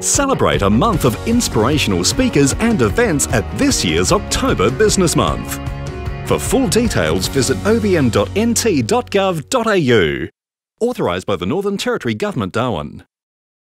Celebrate a month of inspirational speakers and events at this year's October Business Month. For full details, visit obm.nt.gov.au. Authorised by the Northern Territory Government, Darwin.